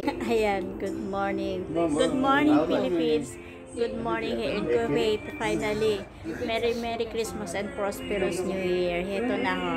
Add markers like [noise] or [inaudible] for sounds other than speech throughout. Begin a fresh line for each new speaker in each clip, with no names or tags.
[laughs] Ayan, good morning. Good morning, Philippines. Good morning here in Kuwait. Finally, Merry Merry Christmas and prosperous New Year. Ito na ho.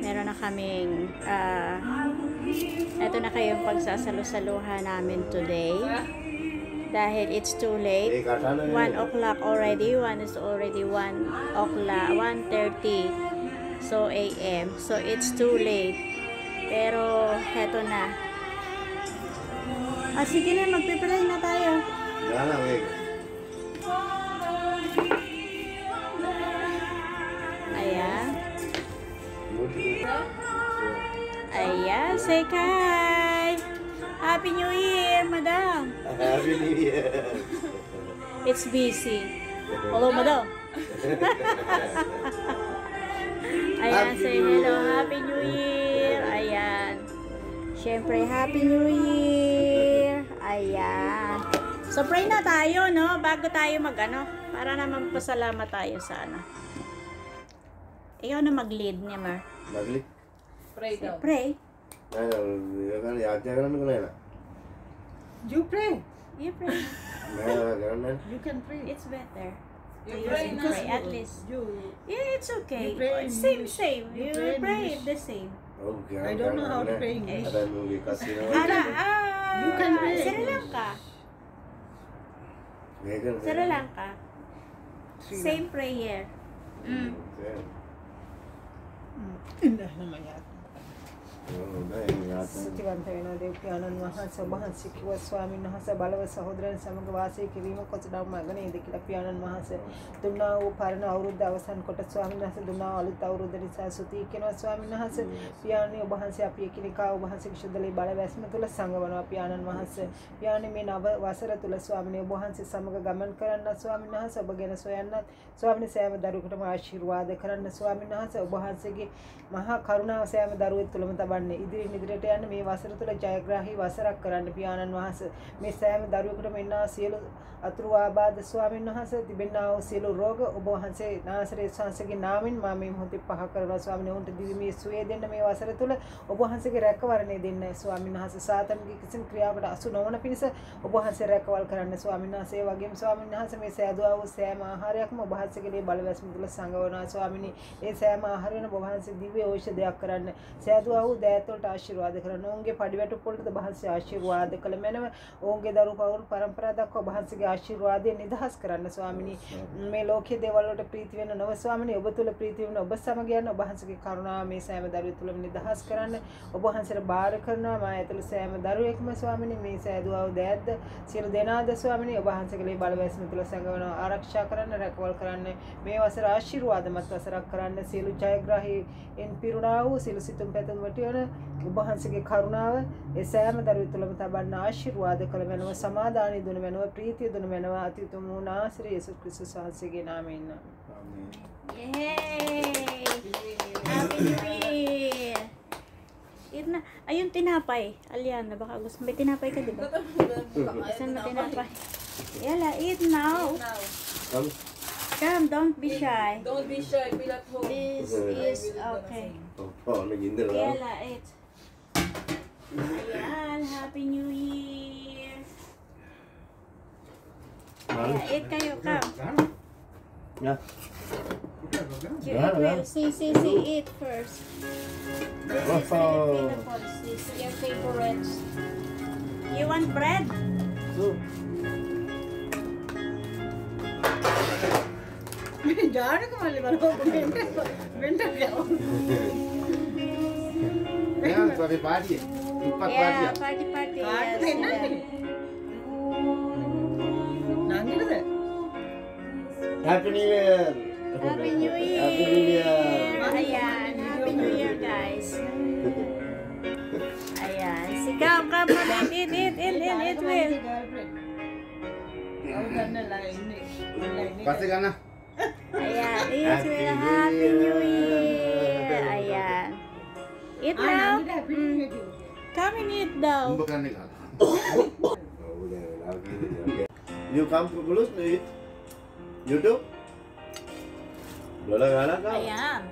Meron na kaming, ah, ito na kayong pagsasalo-saluhan namin today. Dahil it's too late. 1 o'clock already. 1 is already 1 o'clock. 1.30. So, a.m. So, it's too late. Pero, heto na. Ah, sige na, magpipilay na tayo.
Gana, wait.
Ayan. Ayan, say hi. Happy New Year, madam.
Happy New Year.
It's busy. Hello, madam. [laughs] Ayan,
Happy
say hello. Happy New Year. Ayan. Siyempre, Happy New Year. Ayan. So, pray na tayo, no? Bago tayo mag-ano. Para naman pasalamat tayo sa ano. Ikaw na mag-lead niya, Mar.
Mag-lead?
Pray daw.
Pray.
You pray.
You pray.
you can pray.
It's better.
You pray,
pray at least.
You,
yeah, it's okay.
You pray
same, same.
You,
you
pray,
pray the same.
Oh, girl, I don't know how to play English.
Aray mo kasi na.
Ara, ah!
You can play
Sri Lanka. Sri Lanka. Same prayer. Mm. mm.
Indah mm.
naman
yata. ස්තුතිවන්ත වෙනවා දෙව්පියාණන් වහන්සේ ඔබ වහන්සේ කිව්ව ස්වාමීන් වහන්සේ බලව සහෝදරයන් සමග වාසය කිරීම කොසඩම් මගනේද කියලා පියාණන් වහන්සේ දුන්නා වූ පරණ අවුරුද්ද අවසන් කොට ස්වාමීන් වහන්සේ දුන්නා අලුත් අවුරුද්ද නිසා සුති කියනවා. ස්වාමීන් වහන්සේ පියාණන් ඔබ වහන්සේ අපි එකිනෙකා ඔබ වහන්සේ ශුද්ධලේ බලවැස්ම තුල සංගවනවා පියාණන් වහන්සේ. පියාණන් මේ නව වසර තුල ස්වාමීන් ඔබ වහන්සේ සමග ගමන් කරන්න ස්වාමීන් වහන්සේ ඔබ ගැන සොයන්නත් ස්වාමීන් සෑම දරුවෙකුටම ආශිර්වාද කරන්න ස්වාමීන් වහන්සේ ඔබ වහන්සේගේ මහා කරුණාව සෑම දරුවෙක් තුලම තබන්නේ ඉදිරියෙන් ඉදිරියට යන්න මේ වසර තුල ජයග්‍රාහී වසරක් කරන්න පියාණන් වහන්සේ. මේ සෑම දරුවෙකුටම එන්නා සියලු අතුරු ආබාධ ස්වාමීන් වහන්සේ තිබෙනා වූ සියලු රෝග ඔබ වහන්සේ නාසරේ සංසගේ නාමෙන් මම මේ මොහොතේ පහ කරනවා. ස්වාමීන් වහන්සේ දිවිමේ සුවය දෙන්න මේ වසර තුල ඔබ වහන්සේගේ රැකවරණය දෙන්න. ස්වාමීන් වහන්සේ සාතන්ගේ කිසිම ක්‍රියාවකට අසු නොවන පිණිස ඔබ වහන්සේ රැකවල් කරන්න. ස්වාමීන් වහන්සේ ඒ වගේම ස්වාමීන් වහන්සේ මේ සෑදුවා වූ සෑම ආහාරයක්ම ඔබ වහන්සේගේ බලවැස්ම තුල සංගවනවා. ස්වාමීනි ඒ සෑම ආහාරයන ඔබ වහන්සේ දිව්‍ය ඖෂධයක් කරන්න. සෑදුවා වූ දෑත් වලට ආශිර්වාද කරන්න ඔවුන්ගේ පඩිවැටු ඔබ වහන්සේ ආශිර්වාද කළ මැනව ඔවුන්ගේ දරු පවුල් පරම්පරා දක්වා වහන්සේගේ ආශිර්වාදයෙන් නිදහස් කරන්න ස්වාමිනී. මේ ලෝකයේ දේවල් වලට ප්‍රීති වෙන නොව ස්වාමිනී ඔබ තුල ප්‍රීති වෙන ඔබ සමග යන ඔබ වහන්සේගේ කරුණාව මේ සෑම දරුවෙක් තුලම නිදහස් කරන්න ඔබ වහන්සේට බාර කරනවා මා ඇතුළු සෑම දරුවෙක්ම ස්වාමිනී මේ සෑදුවා වූ දෑත්ද සියලු දෙනාද ස්වාමිනී ඔබ වහන්සේගේ බලවැස්ම තුල සංගවනවා ආරක්ෂා කරන්න රැකවල් කරන්න මේ වසර ආශිර්වාදමත් වසරක් කරන්න සියලු ජයග්‍රාහී එන් පිරුණා වූ සියලු සිතුම් පැතුම් වලට යන ඔබ වහන්සේගේ කරුණාව ඒ සෑම දරුවෙක් තුළම තබන්න ආශිර්වාද කළ මැනව සමාදානය දුන මැනව ප්‍රීතිය දුන මැනව අතිතුම් වූ නාසරේ යේසුස් ක්‍රිස්තුස් වහන්සේගේ නාමයෙන්
Yay! Happy New Year! Eat na. Ayun, tinapay. Aliana, baka gusto. May tinapay ka, di ba? Saan mo tinapay? Yala, eat now.
Kamu
Come, don't be shy.
Don't be shy, feel at home.
This is okay.
Oh, nagindar lang.
Yala, eat. Happy New Year! Yeah, eat kayo, Kam.
Yeah.
You eat, well, see, see, see, eat first. This is Filipino This is Your favorite. You want bread?
Two. जाने को मालूम है
pagi-pagi
ya,
ya.
pagi-pagi ya,
nanti
nanti
Happy New Year.
Happy New Year
Happy New Year.
Ayan Happy New Year guys. Ayan sigaw ka mo in in in in in it will
Pasti kan?
lah. Ayan. minute daw.
Huwag. You come to Bulos to? You do? I
am.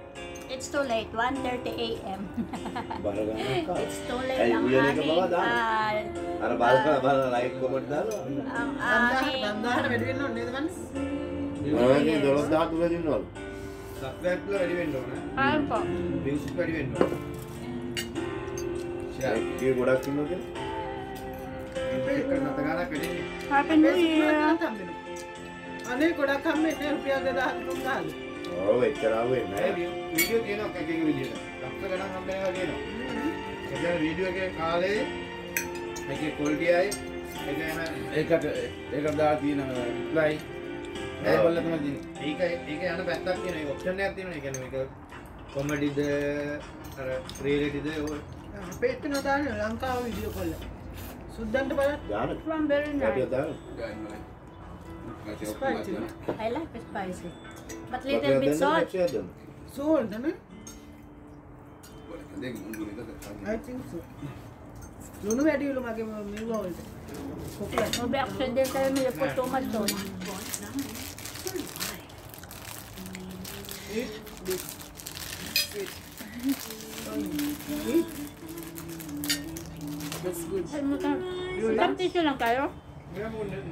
It's too late. 1.30 a.m. [laughs] It's too late.
Ay, uyan
ah,
ka mga dahil. Uh,
Arabal
ka,
arabal
na lahat ko magdalo. Ang aking...
Dandar, dandar, medyo nun.
Dito man? Dito man, dolos
na ka
tulad yun nun. Subscribe ko,
medyo nun. Ayun po.
Music pa, medyo nun.
Happy New Year!
අනේ ගොඩක් හම්බෙන්නේ රුපියල් 2000 3000.
ඔව් එච්චර ආවේ
නෑ
නෑ.
Video තියෙනවා එක එක විදියට. ලක්ෂ ගණන් හම්බ වෙනවා තියෙනවා. ඒ කියන්නේ වීඩියෝ එකේ කාලේ මේකේ ක්වොලිටි අය ඒ කියන්නේ
ඒකට ඒකට දාලා තියෙන රිප්ලයි ඒ බලලා තමයි තියෙන්නේ.
ඒක ඒක යන පැත්තක් තියෙනවා. ඒ ඔප්ෂන් එකක් තියෙනවා. ඒ කියන්නේ මේක කොමඩිද අර රියැලිටිද ඔය
අපේ එක්ක නදාන ලංකාව වීඩියෝ කොල්ල. සුද්දන්ට බලන්න.
දාන.
From very
කැටිය
nice.
දාන.
Spicy.
I like spicy. But little bit salt.
සෝල්ද නේ? I think so. ලුණු වැඩිලු මගේ මෙව වලට. කොකලට්.
Maybe accidentally may put too much salt.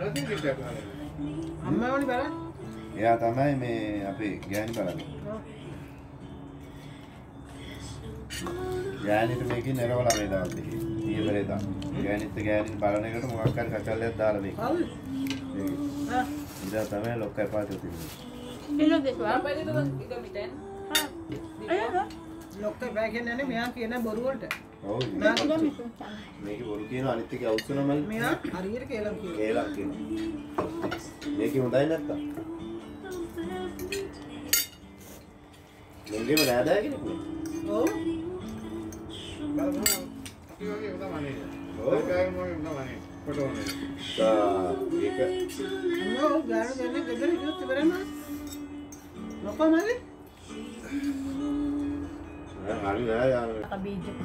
Nothing with that.
අම්මා වනි බලන්න.
එයා තමයි මේ අපේ ගෑණි බලන්නේ. ගෑණිට මේකේ නරවලා මේ දවස් දෙකේ. ඊවරේ දා. ගෑණිත් ගෑණිත් බලන එකට මොකක් හරි කචල්ලයක් දාලා මේක.
කවුද?
මේකේ.
ආ.
ඉතින් තමයි ලොක්ක එපාට තියෙන්නේ.
Sino this one? Ah, ayun oh.
ලොක්ක බෑ කියන්නේ නැහැ මෙයා කියන බොරු වලට.
ඔව්.
නෑ.
මේක බොරු කියන අනිත් එක අවුස්සන මල්.
මෙයා හරියට කේලම් කියනවා.
කේලක් කියනවා. මේක හොඳයි නැත්තම්. මෙන්ගේම නෑදෑ කෙනෙක් නේ.
ඔව්.
බලමු. අපි වගේ උදමනේ. ඔයකයි මොකද උදමනේ. ෆොටෝ නේ.
තා ඒක
ඔව් ගාන දෙන්න ගෙදර ගියොත් ඉවරයි මම. ලොකෝ
Ayan,
ayan,
ayan. Nakabidyo pa.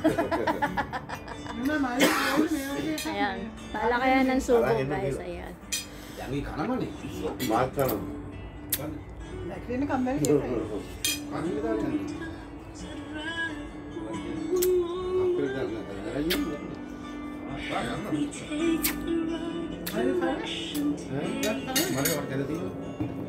Ayan, pala kaya ng subo guys, ayan.
Yangi ka
naman eh.
Mahal ka naman.
Nakikini ka
meron dito
eh. Ano
yung dahil? Apil ka na. Ayun. Ayun. Ayun. Ayun. Ayun.
Ayun. Ayun. Ayun. Ayun. Ayun. Ayun. Ayun. Ayun.
Ayun. Ayun. Ayun. Ayun.